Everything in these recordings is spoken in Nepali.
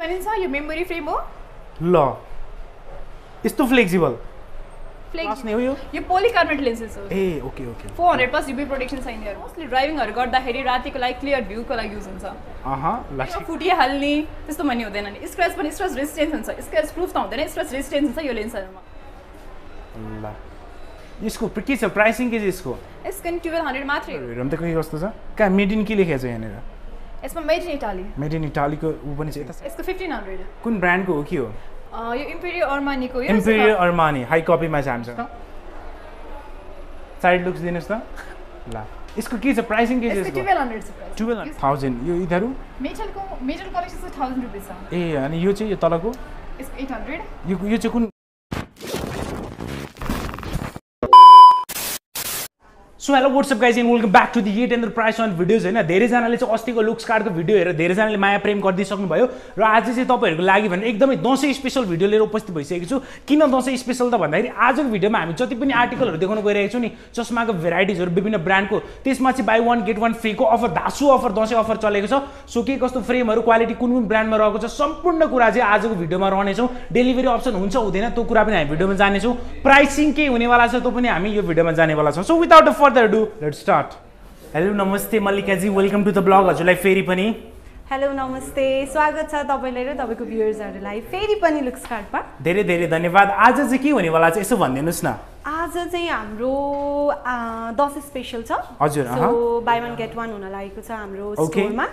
भनिन्छ यो मेमोरी फ्रेम हो? ल. यस्तो फ्लेक्सिबल फ्लेक्स क्लास हो यो यो पोलिकार्बोनेट लेन्सेस हो ए okay okay four hundred plus UV protection छैन यिनीहरू मोस्टली ड्राइभिङहरू गर्दाखेरि रातिको लागि क्लियर भ्यूको लागि युज हुन्छ अह ल यसमा फुटिहाल्ने त्यस्तो भन्ने हुँदैन नि स्क्रच पनि स्क्रच रेजिस्टेन्स हुन्छ स्क्रच प्रुफ त हुँदैन स्क्रच रेजिस्टेन्स हुन्छ यो लेन्सहरूमा ल यसको के छ प्राइसिङ के छ यसको यसको नि टुवेल्भ हन्ड्रेड मात्रै हो। हेरौँ त के कस्तो छ कहाँ मेड इन के लेखेको छ यहाँनिर यसमा made in Italy made in इटालीको ऊ पनि छ। यसको फिफ्टिन हन्ड्रेड कुन ब्रान्डको हो के हो? यो इम्पेरियर अर्मानीको इम्पेरियर अर्मानी हाई कपीमा छ। हामीसँग साइड लुक्स दिनुहोस् त। ल। यसको के छ? प्राइसिङ के छ टुवेल्भ हन्ड्रेड थाउजन्ड यो यिनीहरू? मेटलको मेटल कलेक्सन थाउजन्ड रुपिस छ। ए अनि यो चाहिँ यो तलको? यसको एट हन्ड्रेड यो यो चाहिँ कुन so hello what's up guys and welcome back to the yet and price on videos होइन? धेरैजनाले चाहिँ अस्तिको लुक्स कार्डको भिडियो हेरेर धेरैजनाले माया प्रेम गरिदिइसक्नुभयो र आज चाहिँ तपाईँहरूको लागि भने एकदमै दसैँ स्पेसल भिडियो लिएर उपस्थित भइसकेको छु। किन दसैँ स्पेसल त भन्दाखेरि आजको भिडियोमा हामी जति पनि आर्टिकलहरू देखाउन गइरहेको छौँ नि चस्माको भेराइटिजहरू विभिन्न ब्रान्डको त्यसमा चाहिँ बाई वान गेट वान फ्रीको अफर धासु अफर दसैँ अफर चलेको छ। सो के कस्तो फ्रेमहरू क्वालिटी कुन कुन ब्रान्डमा रहेको छ सम्पूर्ण कुरा चाहिँ आजको भिडियोमा रहनेछौँ। डेलिभरी अप्सन हुन्छ हुँदैन त्यो कुरा पनि हामी भिडियोमा जानेछौँ। प्राइसिङ के हुनेवाला छ त्यो पनि हामी यो भिडियोमा जानेवाला छौँ। So without further ado let start hello नमस्ते मल्लिकाजी वेलकम टु द ब्लग हजुरलाई फेरि पनि हेलो नमस्ते स्वागत छ तपाईँलाई र तपाईँको भ्युवर्सहरूलाई फेरि पनि लुक्स कार्डमा धेरै धेरै धन्यवाद. आज चाहिँ के हुनेवाला छ यसो भनिदिनुहोस् न। आज चाहिँ हाम्रो दसैँ स्पेसल छ। हजुर, बाई वान गेट वान हुन लागेको छ हाम्रो Okay. स्टोरमा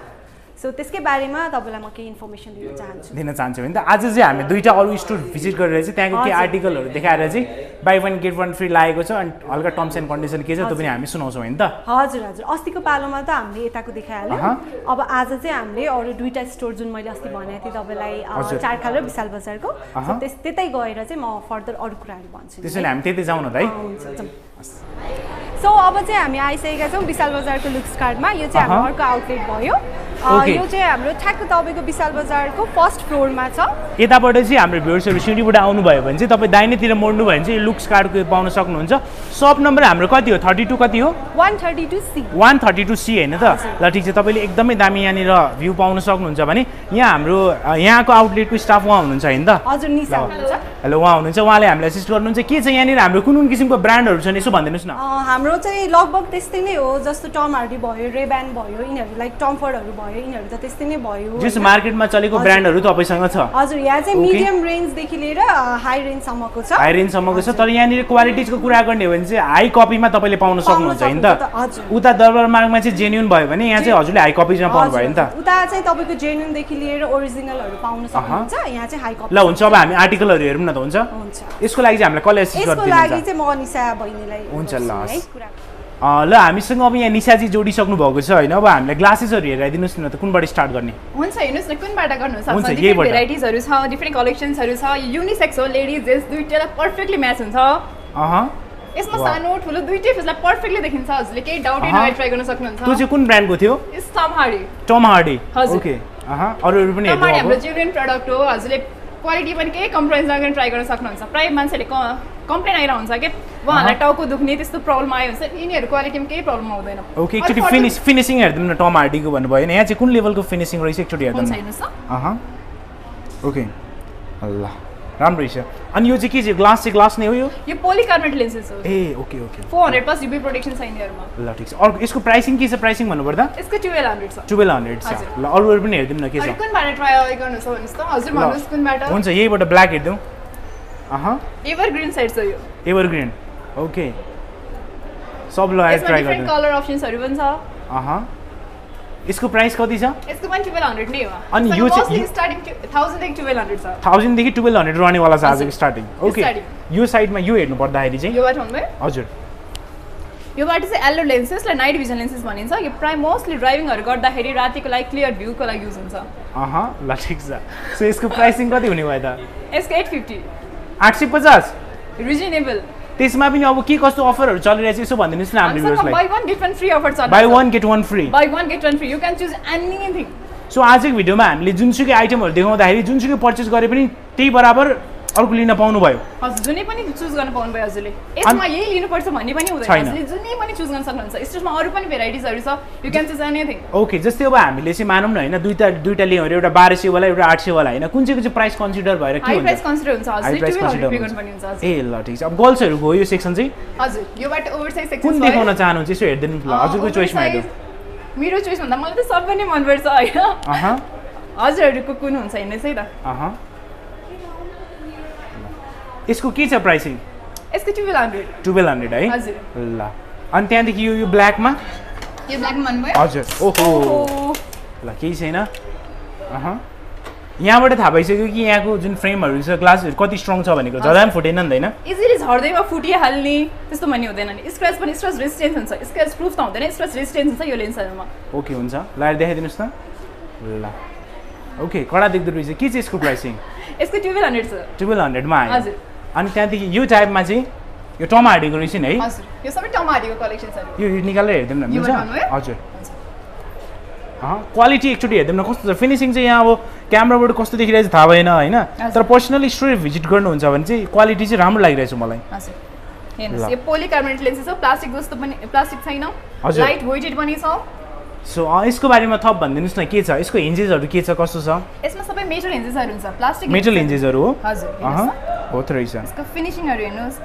सो त्यसकै बारेमा तपाईँलाई म केही इन्फर्मेसन दिन चाहन्छु दिन चाहन्छु भने त आज चाहिँ हामी दुईवटा अरू स्टोर भिजिट गरेर चाहिँ त्यहाँको के हजुर। आर्टिकलहरू देखाएर चाहिँ buy one get one free लागेको छ अनि हल्का टर्म्स एन्ड कन्डिसन के छ त्यो पनि हामी सुनाउँछौँ होइन त हजुर हजुर अस्तिको पालोमा त हामीले यताको देखाइहाल्यौँ। अब आज चाहिँ हामीले अरू दुईवटा स्टोर जुन मैले अस्ति भनेको थिएँ तपाईँलाई। चारखाल र विशाल बजारको त्यस त्यतै गएर चाहिँ म फर्दर अरू कुराहरू भन्छु नि, त्यसो है। भने हामी त्यतै जाउँ न त है हुन्छ। सो अब चाहिँ हामी आइसकेका छौँ विशाल बजारको लुक्स कार्डमा यो चाहिँ हाम्रो। अर्को आउटलेट भयो. यो चाहिँ हाम्रो ठ्याक्क तपाईँको विशाल बजारको फर्स्ट फ्लोरमा छ। यताबाट चाहिँ हाम्रो भ्युर्सहरू सिँढीबाट आउनुभयो भने चाहिँ तपाईँ दाहिनेतिर मोड्नु भयो भने चाहिँ यो लुक्स कार्डको पाउन सक्नुहुन्छ। सप नम्बर हाम्रो कति हो? थर्टी टू कति हो? One thirty two C one thirty two C होइन त? ल ठिक छ। तपाईँले एकदमै दामी यहाँनिर भ्यू पाउन सक्नुहुन्छ भने यहाँ हाम्रो यहाँको आउटलेटको स्टाफ उहाँ हुनुहुन्छ होइन त? हजुर हेलो उहाँ हुनुहुन्छ। उहाँले हामीलाई एसिस्ट गर्नुहुन्छ। के छ यहाँनिर हाम्रो कुन कुन किसिमको ब्रान्डहरू छन् यसो भनिदिनुहोस् न। हाम्रो चाहिँ लगभग त्यस्तै नै हो जस्तो टम हार्डी भयो रेब्यान भयो यिनीहरू लाइक टम्फर्डहरू भयो यिनीहरू त त्यस्तै नै भयो। जस होइन? मार्केटमा चलेको। ब्रान्डहरू तपाईँसँग छ। हजुर यहाँ चाहिँ. मिडियम रेन्जदेखि लिएर हाई रेन्जसम्मको छ। हाई रेन्जसम्मको छ तर यहाँनिर क्वालिटिजको कुरा गर्ने हो भने चाहिँ हाई कपीमा तपाईँले पाउन सक्नुहुन्छ होइन त। उता दरबार मार्गमा चाहिँ जेन्युन भयो भने यहाँ चाहिँ हजुरले हाई कपिजमा पाउनु भयो नि त। उता चाहिँ तपाईँको जेन्युनदेखि लिएर ओरिजिनलहरू पाउन सक्नुहुन्छ यहाँ चाहिँ हाई कपी ल हुन्छ अब हामी आर्टिकलहरू हेरौँ न त हुन्छ। यसको लागि चाहिँ हामीलाई कसले यसको लागि चाहिँ म निशा बहिनीलाई हुन्छ, ल, हामीसँग अब यहाँ निशाजी जोडिसक्नु भएको छ होइन अब हामीलाई ग्लासेसहरू हेराइदिनुहोस् न त कुनबाट स्टार्ट गर्ने? हुन्छ हेर्नुहोस् न कुनबाट गर्नुहोस्? हुन्छ, यहीबाट। भेराइटिजहरू छ डिफ्रेन्ट कलेक्सन्सहरू छ युनिसेक्स हो लेडिज जेन्ट्स दुइटालाई पर्फेक्टली म्याच हुन्छ। यसमा। सानो ठुलो दुइटै फेसलाई पर्फेक्टली देखिन्छ हजुरले केही डाउटै। नभए ट्राई गर्न त्यो सक्नुहुन्छ चाहिँ कुन ब्रान्डको थियो? इस्लाम हाडी टम हार्डी हजुर। ओके अरूहरू पनि हाम्रो जेन्युन प्रडक्ट हो हजुरले क्वालिटी पनि केही कम्प्रोमाइज नगरेर ट्राई गर्न सक्नुहुन्छ। प्रायः मान्छेहरूले कम्प्लेन आइरहेको हुन्छ कि उहाँहरूलाई। टाउको दुख्ने त्यस्तो प्रब्लम आयो भने चाहिँ यिनीहरू क्वालिटीमा केही प्रब्लम आउँदैन। ओके एकचोटि फिनिस फिनिसिङ हेरिदिउँ न टम हार्डीको भन्नुभयो होइन। यहाँ चाहिँ कुन लेभलको फिनिसिङ रहेछ? एकचोटि हेर्दा हुन्छ न। हेर्नुहोस् न अह। ओके। ल राम्रो रहेछ। अनि यो चाहिँ के चाहिँ ग्लास चाहिँ ग्लास नै हो यो? यो पोलिकार्बोनेट लेन्सेस हो। ए okay okay. Four hundred plus UV protection छ यिनीहरूमा। ल ठिक छ। अर्को यसको प्राइसिङ के छ? प्राइसिङ भन्नुपर्दा? यसको टुवेल्भ हन्ड्रेड छ। टुवेल्भ हन्ड्रेड छ। हजुर। ल अरूहरू पनि हेरिदिउँ न के छ? कुनबाट ट्राई गर्नुहोस् भन्नुहोस् त? हजुर ल। भन्नुहोस् कुनबाट? हुन्छ यहीबाट ब्ल्याक हेरिदिउँ। अह। एभर ग्रिन साइड छ यो। Ever green okay. सब ल यसमा ट्राई गरिदिउँ कलर अप्सन्सहरू पनि छ। अह। यसको प्राइस कति छ यसको पनि टुवेल्भ हन्ड्रेड नै हो अनि यो चाहिँ- स्टार्टिङ थाउजन्डदेखि टुवेल्भ हन्ड्रेड छ थाउजन्डदेखि टुवेल्भ हन्ड्रेड रहनेवाला छ आजको। Starting okay. यो साइडमा यो हेर्नु पर्दाखेरि चाहिँ योबाट हुनुभयो हजुर। योबाट चाहिँ एल्डो लेन्सेसलाई नाइट भिजन लेन्सेस भनिन्छ। यो प्रायः मोस्टली ड्राइभिङहरू गर्दाखेरि रातिको लागि क्लियर भ्यूको लागि युज हुन्छ। अह ल ठिक छ। सो यसको प्राइसिङ कति हुने भयो त? यसको एट फिफ्टी आठ सय पचास? रिजनेबल त्यसमा पनि अब के कस्तो अफरहरू चलिरहेछ यसो भनिदिनुहोस् न हाम्रो buy one get one free offer छ buy one get one free buy one get one free you can choose anything so आजको भिडियोमा हामीले जुनसुकै आइटमहरू देखाउँदाखेरि जुनसुकै पर्चेस गरे पनि त्यही बराबर अर्को लिन पाउनुभयो हजुर जुनै पनि चुज गर्न पाउनुभयो हजुरले। यसमा यही लिनुपर्छ भन्ने पनि हुँदैन जुनै पनि चुज गर्न सक्नुहुन्छ। स्टेजमा अरू पनि भेराइटिजहरू छ। You can choose anything okay जस्तै अब हामीले चाहिँ मानौँ न होइन दुईवटा दुईवटा लियौँ एउटा बाह्र सयवाला एउटा आठ सयवाला होइन? कुन चाहिँको चाहिँ प्राइस कन्सिडर भएर के प्राइस कन्सिडर हुन्छ हजुर। ए ल ठिक छ। अब गर्ल्सहरूको यो सेक्सन चाहिँ? हजुर योबाट ओभर साइज कुन सेक्सन देखाउन चाहनुहुन्छ यसो हेरिदिनु ल। हजुरको चोइसमा हेर्नु मेरो चोइस भन्दा मलाई त सबै नै मनपर्छ होइन? अह। हजुरहरूको कुन हुन्छ हेर्नुहोस् है त। अह। यसको के छ प्राइसिङ? यसको टुवेल्भ हन्ड्रेड। टुवेल्भ हन्ड्रेड है? हजुर। ल। अनि त्यहाँदेखि यो यो ब्ल्याकमा? यो भन्नुभयो? हजुर। ओहो। ल केही छैन। अह। यहाँबाट थाहा भइसक्यो कि यहाँको जुन फ्रेमहरू छ ग्लासहरू कति स्ट्रङ छ भनेको झदा पनि फुटेन नि त होइन? इजिली झर्दैमा फुटिहाल्ने। त्यस्तो भन्ने हुँदैन नि। स्क्रच पनि स्क्रच रेजिस्टेन्स हुन्छ। स्क्रच प्रुफ त हुँदैन। स्क्रच रेजिस्टेन्स हुन्छ यो लेन्सहरूमा ओके हुन्छ। लगाएर देखाइदिनुहोस् न ल। ओके कडा देख्दो रहेछ। के चाहिँ यसको प्राइसिङ यसको टुवेल्भ हन्ड्रेड छ। टुवेल्भ हन्ड्रेडमा आयो। हजुर। अनि त्यहाँदेखि यो टाइपमा चाहिँ यो टमाहाडीको रहेछ नि है। यो सबै टमाटीको कलेक्सन्सहरू यो निकालेर हेरिदिउँ न मिल्छ? हजुर। क्वालिटी एकचोटि हेरिदिउँ न कस्तो छ? फिनिसिङ चाहिँ यहाँ अब क्यामराबाट कस्तो देखिरहेछ थाहा भएन होइन? तर पर्सनली स्टोर भिजिट गर्नुहुन्छ भने चाहिँ क्वालिटी चाहिँ राम्रो लागिरहेछ मलाई। यो पोली कार्बोनेट लेन्स छ प्लास्टिक जस्तो पनि प्लास्टिक छैन। लाइट वेटेड पनि छ। सो यसको बारेमा थप भनिदिनुहोस् न के छ? यसको हिन्जेसहरू के छ? कस्तो छ? यसमा सबै मेटल हिन्जेसहरू हुन्छ। प्लास्टिक मेटल हिन्जेसहरू हो? हजुर। हो त रहेछ। यसको फिनिसिङहरू हेर्नुहोस्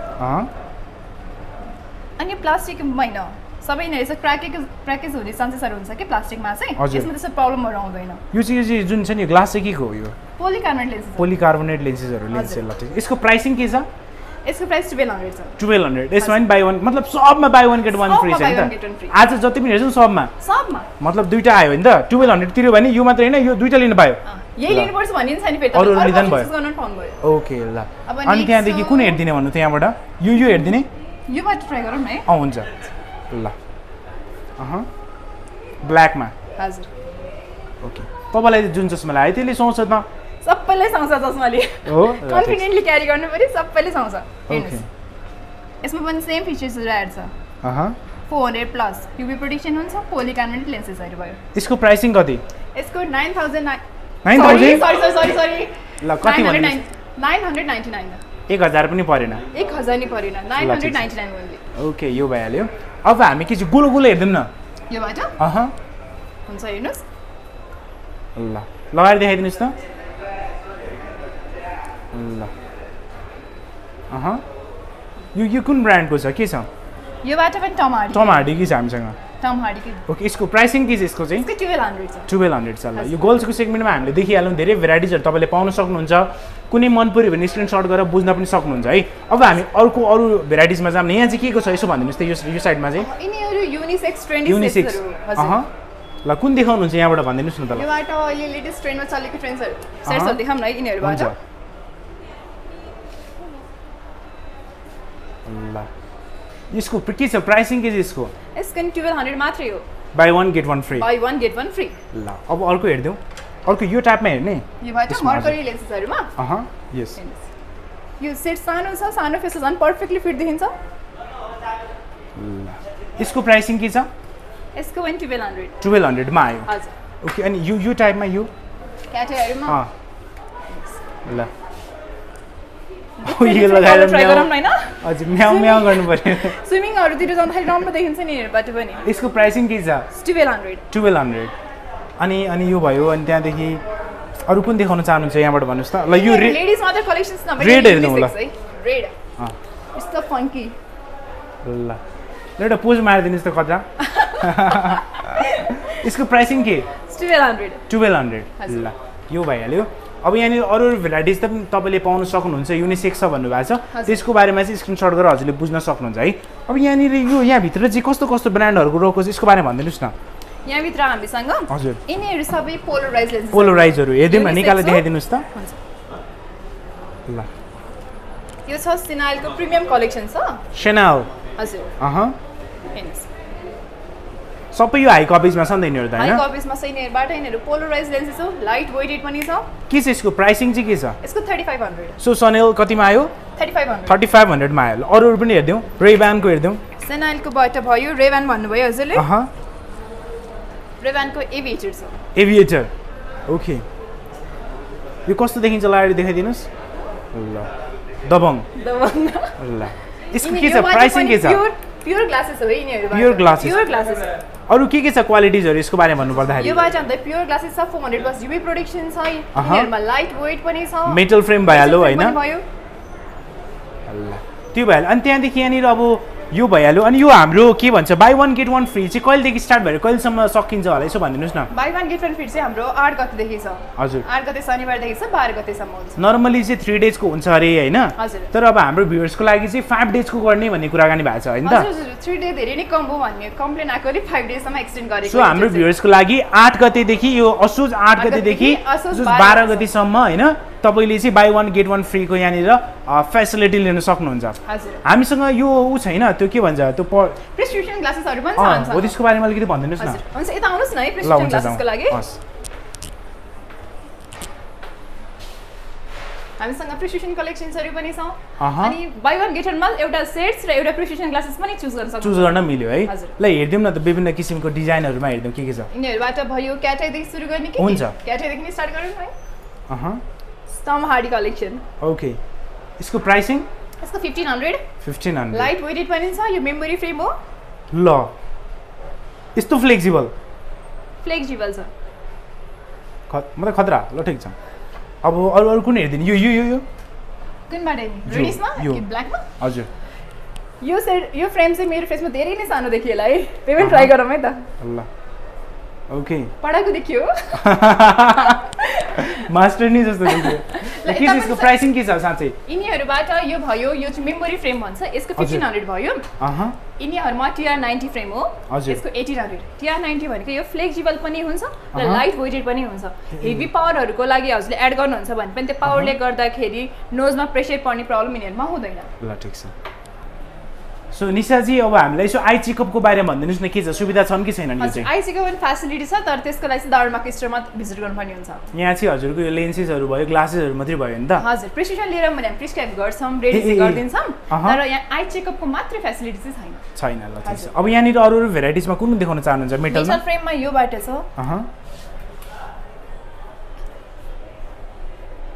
अनि प्लास्टिक होइन सबै यिनीहरू क्र्याकेज क्र्याकेज हुने चान्सेसहरू हुन्छ कि प्लास्टिकमा चाहिँ। यसमा त्यस्तो प्रब्लमहरू आउँदैन। यो चाहिँ चाहिँ जुन छ नि ग्लास चाहिँ के हो यो? पोली कार्बोनेट लेन्स पोलिकार्बोनेट लेन्सेसहरू लेन्स हजुर। ल ठिक। यसको प्राइसिङ के छ? यसको प्राइस टुवेल्भ हन्ड्रेड छ। टुवेल्भ हन्ड्रेड यसमा पनि बाई वान मतलब सबमा buy one get one free छ नि त। आज जति पनि हेर्छौँ सबमा। सबमा। मतलब दुइटा आयो भने त। टुवेल्भ हन्ड्रेड तिर्यो भने यो मात्रै होइन यो दुइटा लिनु पायो यही। लिनुपर्छ भन्ने नि फेरि अरू निदान भयो। ओके ल। अनि त्यहाँदेखि कुन हेरिदिने भन्नु त यहाँबाट यो यो हेरिदिने? योबाट ट्राई गरौँ न है। अँ हुन्छ। ल। अह। ब्ल्याकमा हजुर। ओके। तपाईँलाई जुन चस्मा लाग्यो त्यसले सुहाउँछ त। सबैले सुहाउँछ चस्माले हो। कन्फिडेन्टली क्यारी गर्नु पऱ्यो सबैले सुहाउँछ। हेर्नुहोस्। यसमा पनि सेम फिचर्सहरू एड छ। Four hundred plus. UV protection हुन्छ पोली कार्बोनेट लेन्सेसहरू भयो। यसको प्राइसिङ कति? यसको nine thousand nine sorry thousand sorry sorry sorry ल कति भन्नु नाइन हन्ड्रेड नाइन्टी नाइन एक हजार पनि परेन। एक हजार नि परेन। Nine hundred. Ninety nine only okay यो भइहाल्यो। अब हामी के चाहिँ गोलो गोलो हेरिदिउँ न योबाट अह। हुन्छ हेर्नुहोस्। ल लगाएर देखाइदिनुहोस् त ल अह यो यो कुन ब्रान्डको छ? के छ? योबाट पनि टम हार्डी टम हार्डी कि छ हामीसँग? ओके यसको प्राइसिङ के छ यसको चाहिँ? टुवेल्भ हन्ड्रेड छ। ल। यो गर्ल्सको सेगमेन्टमा हामीले देखिहाल्यौँ धेरै भेराइटिजहरू तपाईँले पाउन सक्नुहुन्छ। कुनै मन पऱ्यो भने स्क्रिनसट गरेर बुझ्न पनि सक्नुहुन्छ है? अब हामी अर्को अरू भेराइटिजमा जाऊँ। यहाँ चाहिँ के को छ? यसो भनिदिनुहोस् त यो यो साइडमा चाहिँ। युनिसेक्स ल कुन देखाउनुहुन्छ यहाँबाट भनिदिनुहोस् न त ल योबाट अहिले लेटेस्ट ट्रेन्डमा चलेको ट्रेन्ड्सहरू अहँ। सेट्सहरू देखाउँ न है यिनीहरूबाट हुन्छ ल यसको के छ प्राइसिङ के छ यसको यसको टुवेल्भ हन्ड्रेड मात्रै हो buy one get one free buy one get one free ल अब अर्को हेरिदिउँ अर्को यो टाइपमा हेर्ने यस यो सेट सानो छ सानो फेस झन् पर्फेक्टली फिट देखिन्छ। ल। यसको प्राइसिङ के छ? यसको पनि टुवेल्भ हन्ड्रेड टुवेल्भ हन्ड्रेडमा आयो। हजुर। ओके अनि यो यो टाइपमा यो? अँ ल यो लगाएर ट्राई गरौँ न म्याउ होइन हजुर म्याउ म्याउ गर्नु पऱ्यो स्विमिङहरूतिर जाँदाखेरि राम्रो देखिन्छ नि यिनीहरूबाट पनि। यसको प्राइसिङ के छ? टुवेल्भ हन्ड्रेड टुवेल्भ हन्ड्रेड अनि अनि यो भयो अनि त्यहाँदेखि अरू कुन देखाउन चाहनुहुन्छ यहाँबाट भन्नुहोस् त? ल यो लेडिज मात्र कलेक्सन्स नभए Red हेर्नु होला। रेड यस्तो फङ्की ल। ल एउटा पोज मारिदिनुहोस् त कता? यसको प्राइसिङ के? Twelve hundred twelve hundred. ल यो भइहाल्यो। अब यहाँनिर अरू अरू भेराइटिज त पनि तपाईँले पाउन सक्नुहुन्छ युनिसेक्स छ भन्नुभएको छ। त्यसको बारेमा चाहिँ स्क्रिनसट गरेर हजुरले बुझ्न सक्नुहुन्छ है। अब यहाँनिर यो यहाँभित्र चाहिँ कस्तो कस्तो ब्रान्डहरूको रहेको छ यसको बारेमा भनिदिनुहोस् न। यहाँभित्र हामीसँग हजुर। यिनीहरू सबै पोलराइज लेन्स पोलोराइजहरू हेरिदिउँ निकालेर? देखाइदिनुहोस् त। हुन्छ। ल। यो छ सिनाइलको प्रिमियम कलेक्सन छ। सेनाल हजुर। सबै यो हाई कपिजमा छ नि त यिनीहरू त हाई होइन? कपिसमा छ यिनीहरूबाट यिनीहरू पोलराइज लेन्सेस हो लाइट वेटेड पनि छ। के छ यसको प्राइसिङ चाहिँ के छ? यसको थर्टी फाइभ हन्ड्रेड सो सनेल कतिमा आयो? Thirty five hundred thirty five हन्ड्रेडमा आयो। ल, अरू अरू पनि हेरिदिउँ रेब्यानको हेरिदिउँ। सेनाइलको बाट भयो रेवान भन्नुभयो हजुरले। अह। रेवानको एभिएटर छ। एभिएटर ओके यो कस्तो देखिन्छ लगाएर देखाइदिनुहोस्। ल। दबङ। दबङ। ल। यसको के छ? प्राइसिङ के छ? प्योर प्योर ग्लासेस हो यिनीहरू Pure glasses. प्योर ग्लासेस अरू के के छ क्वालिटिजहरू यसको बारेमा भन्नुपर्दाखेरि योबाट अन्त प्योर ग्लासेस छ four hundred plus UV protection छ। यिनीहरूमा लाइट वेट पनि छ मेटल फ्रेम भइहाल्यो होइन त्यो भइहाल्यो अनि त्यहाँदेखि यहाँनिर अब यो भइहाल्यो। अनि यो हाम्रो के भन्छ buy one get one free चाहिँ कहिलेदेखि स्टार्ट भयो? कहिलेसम्म सकिन्छ होला? यसो भनिदिनुहोस् न। Buy one get one fit चाहिँ हाम्रो आठ गतेदेखि छ। हजुर। आठ गते शनिबारदेखि छ बाह्र गतेसम्म हुन्छ। नर्मली चाहिँ थ्री डेजको हुन्छ अरे होइन। तर अब हाम्रो भ्युवर्सको लागि चाहिँ फाइभ डेजको गर्ने भन्ने कुराकानी भएको छ होइन त? थ्री डे धेरै नै कम हो भन्ने कम्प्लेन आएकोले फाइभ डेसम्म एक्सटेन्ड गरेको सो हाम्रो भ्युवर्सको लागि आठ गतेदेखि यो असोज आठ गतेदेखि बाह्र। गतिसम्म होइन? तपाईँले चाहिँ बाई वान गेट वान फ्रीको यहाँनिर फेसिलिटी लिन सक्नुहुन्छ। हामीसँग यो ऊ छैन त्यो के भन्छ त्यो प्रिस्क्रिप्सन ग्लासेसहरू पनि। हो त्यसको बारेमा अलिकति भनिदिनुहोस् न। हुन्छ यता आउनुहोस् न है प्रिस्क्रिप्सन ग्लासेसको लागि। हामीसँग प्रिस्क्रिप्सन कलेक्सन्सहरू पनि छ। अनि बाई वान गेट वानमा एउटा सेट्स र एउटा प्रिस्क्रिप्सन ग्लासेस पनि चुज गर्न चुज सक्नुहुन्छ गर्न मिल्यो है। ल हेरिदिउँ न त विभिन्न किसिमको डिजाइनहरूमा हेरिदिउँ के के छ। यिनीहरूबाट भयो क्याटाइदेखि सुरु गर्ने कि हुन्छ। क्याटाइदेखि नै स्टार्ट गरौँ है। अहँ स्टम हार्डी कलेक्सन ओके यसको प्राइसिङ यसको fifteen hundred fifteen hundred light weighted पनि छ यो मेमोरी फ्रेम हो? ल. यस्तो फ्लेक्सिबल फ्लेक्जिबल छ ख मतलब खतरा. ल ठिक छ। अब अरू अरू कुन हेरिदिनु? यो यो यो यो। कुनबाट रेडिसमा यो। ब्ल्याकमा हजुर। यो सेट यो फ्रेम चाहिँ मेरो फेसमा धेरै नै सानो देखियो होला है। त्यही पनि ट्राई गरौँ है त। ल ओके पढाएको देखियो। मास्टर नि जस्तो के छ यसको। प्राइसिङ के छ साँच्चै यिनीहरूबाट यो भयो यो चाहिँ मेमोरी फ्रेम भन्छ यसको। फिफ्टिन हन्ड्रेड भयो यिनीहरूमा टिआर नाइन्टी फ्रेम हो। यसको एटिन हन्ड्रेड टिआर नाइन्टी भनेको यो फ्लेक्जिबल पनि हुन्छ र। लाइट वेटेड पनि हुन्छ हेभी पावरहरूको लागि हजुरले एड गर्नुहुन्छ भने पनि त्यो पावरले गर्दाखेरि नोजमा प्रेसर पर्ने प्रब्लम यिनीहरूमा हुँदैन ल ठिक छ सो निशाजी अब हामीलाई यसो आई चेकअपको बारेमा भनिदिनुहोस् न के छ? सुविधा छन् कि छैनन् यो चाहिँ? आइसीको पनि फेसिलिटी छ तर त्यसको लागि चाहिँ दाउरमा स्टोरमा भिजिट गर्नुपर्ने हुन्छ। यहाँ चाहिँ हजुरको यो लेन्सेसहरू भयो ग्लासेसहरू मात्रै भयो नि त। हजुर प्रिस्क्रिप्सन लिएर भने हामी प्रिस्क्राइब गर्छौँ ए, रेडी ए, ए। गरिदिन्छौँ। तर यहाँ आई चेकअपको मात्रै फेसिलिटी चाहिँ छैन। छैन ल ठिक छ। अब यहाँनिर अरू अरू भेराइटिजमा कुन देखाउन चाहनुहुन्छ? मेटल फ्रेममा योबाट छ। अहँ।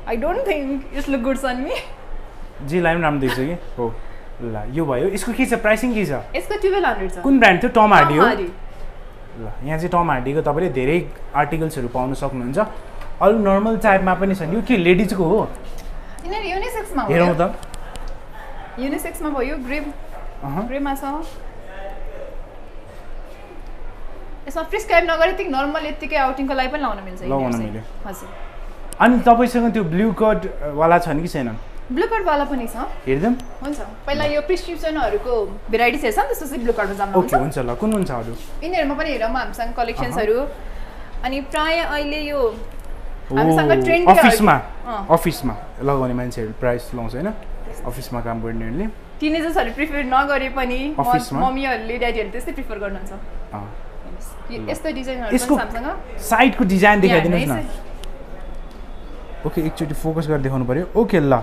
I don't think it's look good on me G line राम्रो देख्छ कि? हो। ल यो भयो। यसको के छ? प्राइसिङ के छ? यसको टुवेल्भ हन्ड्रेड छ। कुन ब्रान्ड थियो? टम हार्डी हो। ल यहाँ चाहिँ टम हार्डीको तपाईँले धेरै आर्टिकल्सहरू पाउन सक्नुहुन्छ। अरू नर्मल टाइपमा पनि छन् यो के लेडिजको हो? हेरौँ त। युनिसेक्समा भयो। ग्रे ग्रेमा छ। यसमा प्रिस्क्राइब नगरे यतिकै नर्मल यत्तिकै आउटिङको लागि पनि लाउन मिल्छ। चाहिँ। मिल्यो। हजुर। अनि तपाईँसँग त्यो ब्लू वाला छन् कि छैनन् ब्लू कार्डवाला पनि छ। हेरिदिउँ। हुन्छ। पहिला यो प्रिस्क्रिप्सनहरूको भेराइटिज हेर्छ नि त्यसपछि ब्लू कार्डमा जानु ओके हुन्छ हुन्छ ल। कुन कुन छ अरू? यिनीहरूमा पनि हेरौँ हामीसँग कलेक्सन्सहरू अनि प्राय अहिले यो हामीसँग ट्रेन्डी अफिसमा। अफिसमा। लगाउने मान्छेहरू प्राइस लाउँछ होइन? अफिसमा काम गर्नेहरूले टिनेजर्सहरू प्रिफर नगरे पनि? मम्मीहरूले ड्याडीहरूले त्यस्तै प्रिफर गर्नुहुन्छ। यस्तो डिजाइनहरू हामीसँग। साइडको डिजाइन देखाइदिनुहोस् न। ओके एकचोटि फोकस गरेर देखाउनु पऱ्यो ओके ल।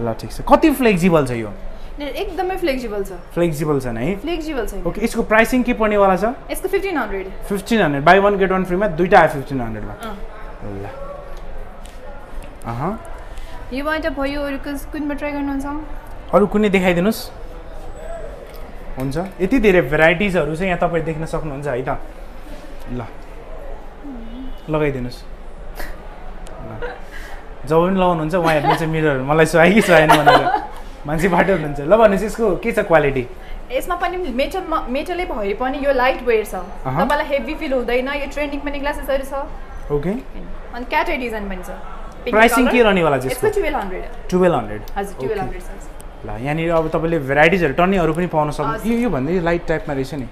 ल ठिक छ। कति फ्लेक्जिबल छ यो। एकदमै फ्लेक्जिबल छ। फ्लेक्जिबल छ है? फ्लेक्जिबल छ ओके यसको प्राइसिङ के पर्नेवाला छ? यसको fifteen hundred fifteen hundred buy one get one फ्रीमा दुइटा आयो फिफ्टिन हन्ड्रेडमा ल। अहँ। योबाट भयो अरू कुन- कुनमा ट्राई गर्नुहुन्छ? अरू कुनै देखाइदिनुहोस्। हुन्छ। यति धेरै भेराइटिजहरू चाहिँ यहाँ तपाईँ देख्न सक्नुहुन्छ है त। ल। लगाइदिनुहोस्। जब पनि लगाउनुहुन्छ उहाँ हेर्नुहुन्छ मिरर मलाई सुहायो कि सुहाएन भनेर। मान्छे बाटो हुनुहुन्छ। ल भन्नुहोस् यसको के छ क्वालिटी यसमा पनि मेटलमा मेटलै भए पनि यो लाइट वेयर छ। तपाईँलाई हेभी फिल हुँदैन यो ट्रेन्डिङ पनि ग्लासेसहरू छ। ओके अनि क्याटे डिजाइन पनि छ। प्राइसिङ। के रहनेवाला छ यसको यसको टुवेल्भ हन्ड्रेड टुवेल्भ हन्ड्रेड हजुर टुवेल्भ Okay. हन्ड्रेड छ। ल यहाँनिर अब तपाईँले भेराइटिजहरू टन्नै अरू पनि पाउन सक्नु हजुर। यो यो भन्दै लाइट टाइपमा रहेछ नि।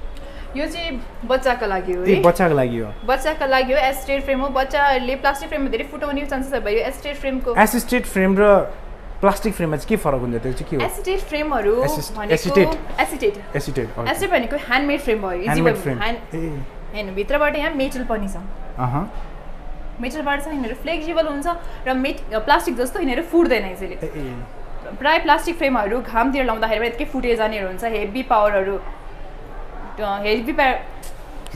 यो चाहिँ बच्चाको लागि हो बच्चाको लागि हो। बच्चाको लागि हो एस्टेट फ्रेम हो। बच्चाहरूले प्लास्टिक फ्रेममा धेरै फुटाउने चान्सेस भयो। एस्टेट फ्रेमको एसिस्टेड फ्रेम र प्लास्टिक फ्रेममा चाहिँ के फरक हुन्छ त्यो चाहिँ के हो? एसिटेट फ्रेमहरू acetate? एसिटेट एसिटेड एसिटेट भनेको ह्यान्डमेड फ्रेम भयो। ह्यान्डमेड इजी फ्रेम ह्यान्ड हेर्नु भित्रबाट यहाँ मेटल पनि छ। अहँ। मेटलबाट छ यिनीहरू फ्लेक्जिबल हुन्छ र मेट प्लास्टिक जस्तो यिनीहरू फुट्दैन यसरी। प्राय प्लास्टिक फ्रेमहरू घामतिर लाउँदाखेरि पनि यतिकै फुटेर जानेहरू हुन्छ। हेभी पावरहरू हेभी पा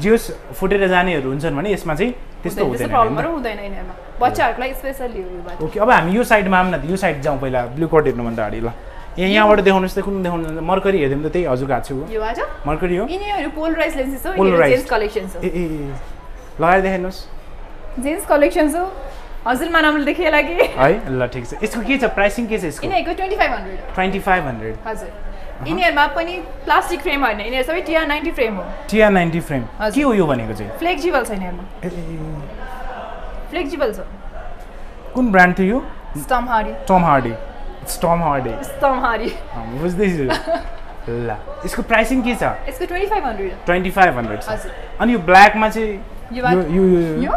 जे होस् फुटेर जानेहरू हुन्छन् भने यसमा चाहिँ त्यस्तो हुँदैन हुँदैन यिनीहरूमा। बच्चाहरूको लागि स्पेसली हो यो त। बाटो ओके अब हामी यो साइडमा आऊँ न यो साइड जाउँ पहिला ब्लू कोट हेर्नुभन्दा अगाडि ल। यहाँ यहाँबाट देखाउनुहोस् त कुन देखाउनु मर्करी हेरिदिउँ त त्यही हजुर गएको छु मर्करी हो। यिनीहरू पोलराइज लेन्सेस हो Polarized. जेन्स कलेक्सन हो। ए ए। लगाएर देखाउनुहोस् जेन्स कलेक्सन हो। हजुरमा राम्रो देखिए लागि। है? ल ठिक छ। यसको के छ? प्राइसिङ के छ यसको? यिनीहरूको twenty five hundred twenty five hundred हजुर। यिनीहरूमा पनि प्लास्टिक फ्रेम होइन? यिनीहरू सबै टिआर नाइन्टी फ्रेम हो। टिआर नाइन्टी फ्रेम हजुर। के हो यो भनेको चाहिँ? फ्लेक्जिबल छ यिनीहरूमा। फ्लेक्जिबल छ। कुन ब्रान्ड थियो यो? स्टम हारी टम हार्डी स्टम हार्डी स्टम हारी अँ, बुझ्दैछु ल यसको प्राइसिङ के छ? यसको twenty five hundred twenty five hundred हजुर। अनि यो ब्ल्याकमा चाहिँ यो यो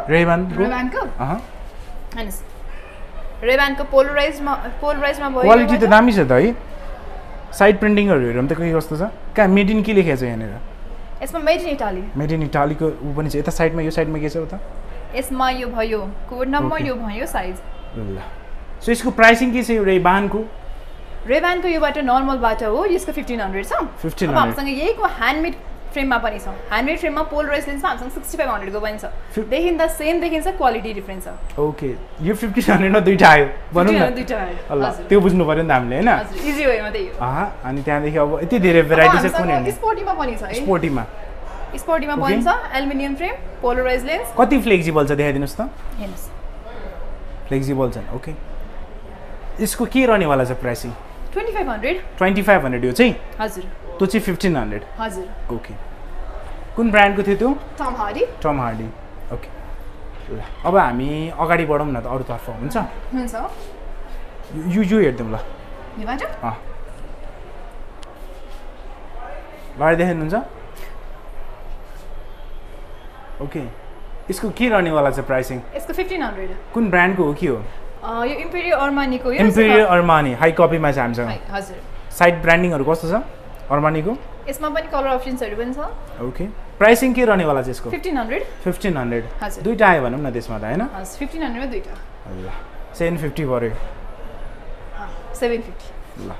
बाटो यो यो? यो रेबान रेब्यानको रेब्यानको पोलराइजमा पोलराइजमा भयो क्वालिटी त दामी छ त है। साइड प्रिन्टिङहरू हेरौँ त के कस्तो छ। कहाँ मेड इन के लेखेको छ यहाँनिर। यसमा made in Italy made in इटालीको ऊ पनि छ। यता साइडमा यो साइडमा के छ उता? यसमा यो भयो। Code number. यो भयो साइज ल। सो यसको प्राइसिङ के छ यो रेबानको रेब्यानको यो बाटो नर्मल बाटो हो। यसको फिफ्टिन हन्ड्रेड छ। 1500 अब हामीसँग यहीको ह्यान्डमेड फ्रेममा पनि छ। ह्यान्डमेड फ्रेममा पोलराइज लेन्समा हामीसँग सिक्सटी फाइभ हन्ड्रेडको पनि छ। देखिँदा सेम देखिन्छ क्वालिटी डिफ्रेन्स छ। ओके यो फिफ्टिन हन्ड्रेडमा दुइटा आयो। भनौँ 1500 न दुइटा आयो। ल। त्यो बुझ्नु पऱ्यो नि त हामीले होइन? इजी वेमा त्यही हो। अनि त्यहाँदेखि अब यति धेरै भेराइटी छ कुन स्पोर्टीमा पनि छ है स्पोर्टीमा। स्पोर्टीमा. पनि छ एल्युमिनियम फ्रेम पोलराइज लेन्स कति फ्लेक्सिबल छ देखाइदिनुहोस् त। हेर्नुहोस्। फ्लेक्सिबल छन् ओके। यसको के रहनेवाला छ pricing? Twenty five hundred. Twenty five hundred यो चाहिँ? हजुर। त्यो चाहिँ फिफ्टिन हन्ड्रेड हजुर. ओके कुन ब्रान्डको थियो त्यो? टम हारी टम हार्डी ओके ल अब हामी अगाडि बढौँ न त अरूतर्फ हुन्छ? हुन्छ यो यो हेरिदिउँ ल। लगाएर देखाउनुहुन्छ ओके यसको के रहनेवाला छ प्राइसिङ यसको फिफ्टिन हन्ड्रेड कुन ब्रान्डको हो के हो? यो इम्पेरियर अर्मानीको यो इम्पेरियर अर्मानी हाई कपीमा छ हामीसँग। हजुर। साइड ब्रान्डिङहरू कस्तो छ? अर्मानीको? यसमा पनि कलर अप्सन्सहरू पनि छ। ओके प्राइसिङ के रहनेवाला छ यसको? फिफ्टिन हन्ड्रेड फिफ्टिन हन्ड्रेड हजुर। दुइटा आयो भनौँ न त्यसमा त होइन? फिफ्टिन हन्ड्रेडमा दुइटा ल सेभेन फिफ्टी पऱ्यो। सेभेन फिफ्टी ल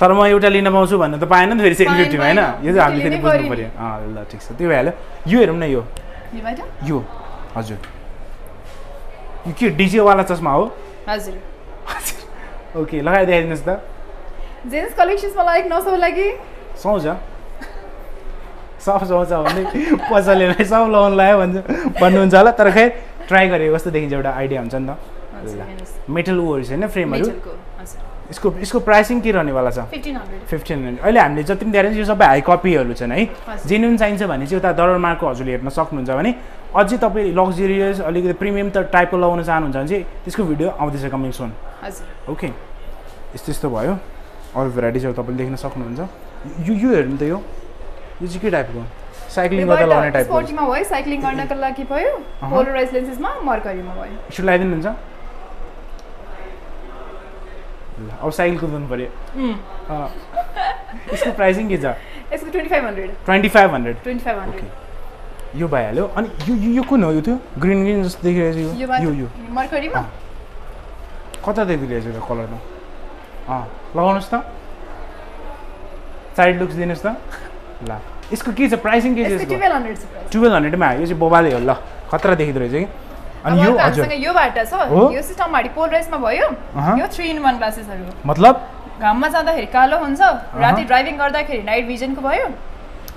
तर म एउटा लिन पाउँछु भन्नु त पाएन नि फेरि सेभेन फिफ्टीमा होइन। यो चाहिँ हामीले फेरि बुझ्नु पऱ्यो अँ ल ठिक छ। त्यो भइहाल्यो। यो हेरौँ न यो। यो हजुर। यो के डिजेवाला चस्मा हो? हजुर। ओके लगाएर देखाइदिनुहोस् त। जेन्स कलेक्सन्समा लाइक नसो लागि सुहाउँछ सब सुहाउँछ भने पसलेलाई सब लगाउनु लगायो भन्छ। भन्नुहुन्छ होला तर खै ट्राई गरेको कस्तो देखिन्छ एउटा आइडिया हुन्छ नि त। मेटल उहरू छैन फ्रेमहरू? यसको यसको प्राइसिङ के रहनेवाला छ? Fifteen hundred. अहिले हामीले जति पनि धेरै यो सबै हाई कपीहरू छन् है। जेन्युन चाहिन्छ भने चाहिँ उता दरबारमार्को हजुरले हेर्न सक्नुहुन्छ भने अझै तपाईँ लग्जरियस अलिकति प्रिमियम त टाइपको लगाउन चाहनुहुन्छ भने चाहिँ त्यसको भिडियो आउँदैछ कमिङ सुन। ओके। यस्तो यस्तो भयो। अरू भेराइटिजहरू तपाईँले देख्न सक्नुहुन्छ। यो यो हेर्नु त यो। यो चाहिँ के टाइपको साइक्लिङ गर्दा लगाउने टाइपको स्पोर्टिङमा भयो साइक्लिङ गर्नको लागि भयो। पोलराइज लेन्सेसमा मर्करीमा भयो। यसो लगाइदिनुहुन्छ। ल अब साइकल कुदाउनु पऱ्यो। यसको प्राइसिङ के छ? यसको twenty five hundred twenty five hundred twenty five hundred यो भइहाल्यो। अनि यो यो कुन हो यो त्यो? ग्रिन ग्रिन जस्तो देखिरहेको छ। यो यो मर्करीमा। कता देखिरहेको छ यो कलर त अँ लगाउनुहोस् त। साइड लुक्स दिनुहोस् त ल। यसको के छ? प्राइसिङ के छ टुवेल्भ हन्ड्रेडमा आयो। यो चाहिँ बोबाले हो। ल खतरा देखिँदो रहेछ कि। अनि यो हजुर। यो बाटा छ? यो सिस्टम हाडी पोलराइजमा भयो। यो थ्री इन वान ग्लासेसहरू मतलब? घाममा जाँदाखेरि कालो हुन्छ। राति ड्राइभिङ गर्दाखेरि नाइट भिजनको भयो।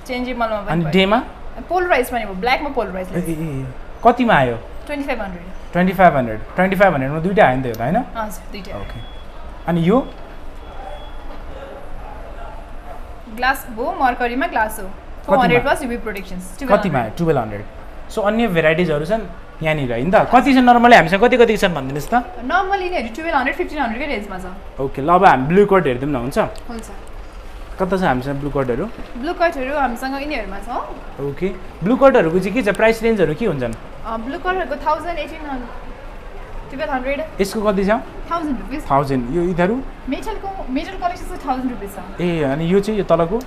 चेन्जेबलमा अनि डेमा? पोलराइज पनि ब्ल्याकमा पोलराइज कतिमा आयो? Twenty five hundred twenty five hundred twenty five हन्ड्रेडमा दुइटा आयो नि त यो त होइन? ओके। अनि यो? ग्लास हो मर्करीमा ग्लास हो। Four? Hundred plus UV protections कतिमा? टुवेल्भ हन्ड्रेड सो अन्य भेराइटिजहरू छन् यहाँनिर। होइन त। कति छन् नर्मली हामीसँग कति कति छन् भनिदिनुहोस् त। नर्मली यिनीहरू टुवेल्भ हन्ड्रेड फिफ्टिन हन्ड्रेडकै रेन्जमा छ। ओके ल अब हामी ब्लू कोड हेरिदिउँ न हुन्छ? हुन्छ। कता छ हामीसँग ब्लू कोडहरू ब्लू कटहरू हामीसँग यिनीहरूमा छ। ओके ब्लू कोडहरूको चाहिँ के छ? प्राइस रेन्जहरू के हुन्छन्? ब्लू कलरहरूको थाउजन्ड एटिन यसको कति छ? थाउजन्ड यो यिनीहरू ए अनि यो चाहिँ यो तलको?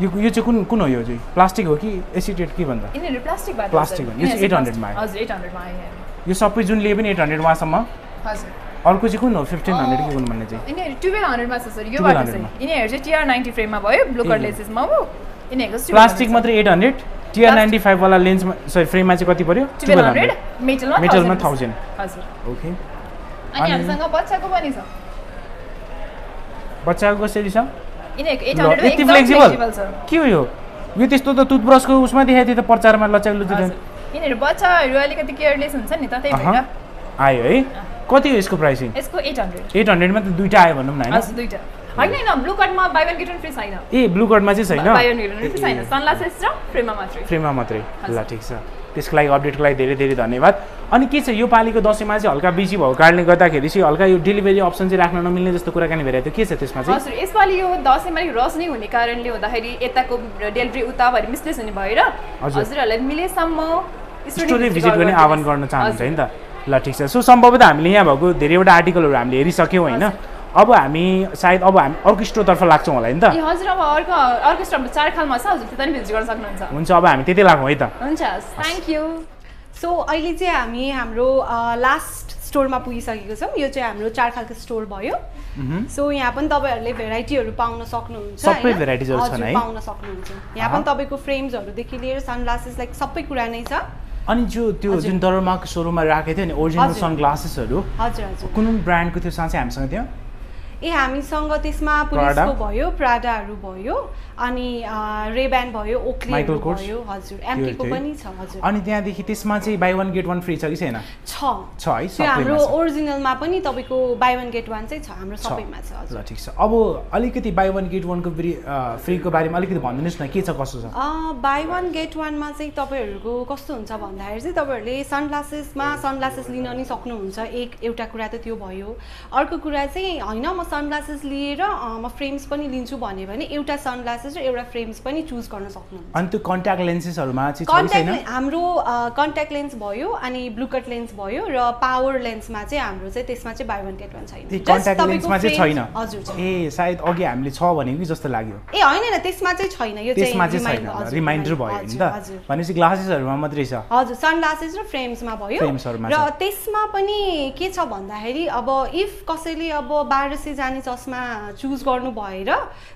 यो यो चाहिँ कुन कुन हो यो चाहिँ? प्लास्टिक हो कि एसिटेड के प्लास्टिकबाट Plastic हो। यो चाहिँ 800 मा आयो। हजुर एट हन्ड्रेडमा आयो। यो सबै जुन लिए पनि एट हन्ड्रेड वहाँसम्म। हजुर। अर्को चाहिँ कुन हो? फिफ्टिन हन्ड्रेड के कुन भन्ने चाहिँ? यिनीहरू टुवेल्भ हन्ड्रेडमा छ सर। यो 1200 बाटो चाहिँ। यिनीहरू चाहिँ टिआर नाइन्टी फ्रेममा भयो ब्लु ए। कलर लेसेसमा हो। यिनीहरूको चाहिँ 1200 प्लास्टिक। मात्रै एट हन्ड्रेड टिआर नाइन्टी फाइभवाला लेन्समा सरी फ्रेममा चाहिँ कति पऱ्यो टुवेल्भ हन्ड्रेड मेटलमा मेटलमा 1000 थाउजन्ड हजुर। ओके अनि हामीसँग बच्चाको पनि छ। बच्चाको कसरी छ? यति? फ्लेक्सिबल के हो यो? यो त्यस्तो त टुथब्रसको उसमा देखाएको थियो त प्रचारमा लुच्ची हजुर। यिनीहरू बच्चाहरू अलिकति केयरलेस हुन्छ नि त त्यही। भएर। आयो है। कति हो यसको प्राइसिङ यसको एट हन्ड्रेड एट हन्ड्रेडमा त दुइटा आयो भनौँ न होइन? दुइटा ए ब्लू कार्डमा चाहिँ छैन? मात्रै ल। ठिक छ। त्यसको लागि अपडेटको लागि धेरै धेरै धन्यवाद। अनि के छ यो पालिको दसैँमा चाहिँ हल्का बिजी भएको कारणले गर्दाखेरि चाहिँ हल्का यो डेलिभरी अप्सन चाहिँ राख्न नमिल्ने जस्तो कुराकानी भइरहेको थियो। के छ त्यसमा चाहिँ? हजुर यसपालि यो दसैँमा रस नै हुने कारणले हुँदाखेरि यताको डेलिभरी उताभरि मिसलेस हुने भएर हजुर। हजुरहरूलाई मिलेसम्म स्टोरी भिजिट गर्ने आह्वान गर्न चाहनुहुन्छ है नि त। ल ठिक छ। सो सम्भवतः हामीले यहाँ भएको धेरैवटा आर्टिकलहरू हामीले हेरिसक्यौँ होइन? अब हामी सायद अब हामी अर्को स्टोरतर्फ लाग्छौँ होला है नि त। हजुर अब अर्को अर्को स्टप चार खालमा छ हजुर त्यता पनि भिजिट गर्न सक्नुहुन्छ। हुन्छ अब हामी त्यतै लागौँ है त। हुन्छ थ्याङ्क यू सो अहिले चाहिँ हामी हाम्रो लास्ट स्टोरमा पुगिसकेको छौँ। यो चाहिँ हाम्रो चार खालको स्टोर भयो। सो यहाँ पनि तपाईँहरूले भेराइटीहरू पाउन सक्नुहुन्छ सबै होइन? varieties हरू छन् है? पाउन सक्नुहुन्छ। यहाँ पनि तपाईँको फ्रेम्सहरूदेखि लिएर सनग्लासेस लाइक सबै कुरा नै छ। अनि जो त्यो। जुन दरमाको सोरुममा राखेको थियो नि ओरिजिनल। सनग्लासेसहरू हजुर हजुर। कुन कुन ब्रान्डको थियो साँच्चै हामीसँग थियो ए हामीसँग त्यसमा? पुलिसको भयो प्राडाहरू भयो अनि रेब्यान भयो Kors? भयो हजुर है? पनि छ हजुर अनि त्यहाँदेखि त्यसमा चाहिँ buy one get one free छ कि छैन छ छ है त्यो हाम्रो। ओरिजिनलमा पनि तपाईँको बाई वान गेट वान चाहिँ छ हाम्रो। सबैमा छ हजुर ल ठिक छ अब अलिकति बाई वान गेट वानको फ्री फ्रीको बारेमा अलिकति भनिदिनुहोस् न के छ कसो छ बाई वान गेट वानमा चाहिँ तपाईँहरूको कस्तो हुन्छ भन्दाखेरि चाहिँ तपाईँहरूले सनग्लासेसमा सनग्लासेस लिन नि सक्नुहुन्छ एक एउटा कुरा त त्यो भयो अर्को कुरा चाहिँ होइन म सनग्लासेस लिएर म फ्रेम्स पनि लिन्छु भन्यो भने एउटा सनग्लासेस र एउटा फ्रेम्स पनि चुज गर्न सक्नुहुन्छ। अनि त्यो कन्ट्याक्ट लेन्सेसहरूमा कन्ट्याक्ट हाम्रो कन्ट्याक्ट लेन्स भयो अनि ब्लु कट लेन्स भयो र पावर लेन्समा चाहिँ हाम्रो चाहिँ त्यसमा चाहिँ बाई वान गेट वान छैन। कन्ट्याक्ट लेन्समा चाहिँ छैन। हजुर ए सायद अघि हामीले छ भनेको कि जस्तो लाग्यो। ए होइन होइन त्यसमा चाहिँ छैन। यो त्यसमा चाहिँ छैन। रिमाइन्डर भयो नि त। भनेपछि ग्लासेसहरूमा मात्रै छ हजुर सनग्लासेस र फ्रेम्समा भयो। र। त्यसमा पनि के छ भन्दाखेरि अब इफ कसैले अब बाह्र सय जाने चस्मा चुज गर्नु भएर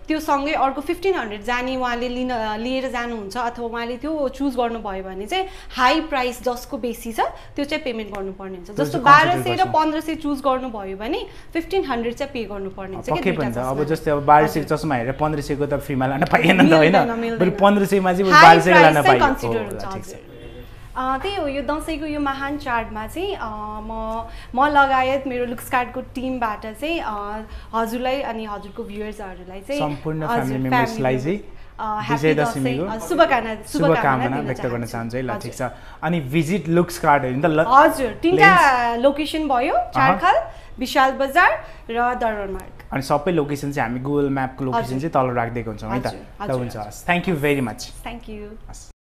त्यो सँगै अर्को फिफ्टिन हन्ड्रेड जाने उहाँले लिन लिएर जानुहुन्छ अथवा उहाँले त्यो चुज गर्नुभयो भने चाहिँ हाई प्राइस जसको बेसी छ त्यो चाहिँ पेमेन्ट गर्नुपर्ने हुन्छ जस्तो बाह्र सय र। पन्ध्र सय चुज गर्नुभयो भने फिफ्टिन हन्ड्रेड चाहिँ पे गर्नुपर्ने हुन्छ त दुईटा अब। जस्तै अब बाह्र हजुर। चस्मा हेरेर पन्ध्र सयको त फ्रीमा लान पाइएन नि त होइन पन्ध्र सयमा चाहिँ हुन्छ। अँ, त्यही हो यो दसैँको यो महान चाडमा चाहिँ म म लगायत मेरो लुक्स कार्डको टिमबाट चाहिँ हजुरलाई अनि हजुरको भ्युवर्सहरूलाई चाहिँ सम्पूर्ण विजय दशमीको शुभकामना शुभकामना व्यक्त गर्न चाहन्छु। है ल। ठिक छ। अनि भिजिट लुक्स कार्डहरू नि त हजुर तिनवटा लोकेसन भयो चारखाल विशाल बजार र दरबार मार्ग। अनि सबै लोकेसन चाहिँ हामी गुगल म्यापको लोकेसन। चाहिँ तल राखिदिएको हुन्छौँ है त? हुन्छ हस्। Thank you very much thank you हस्।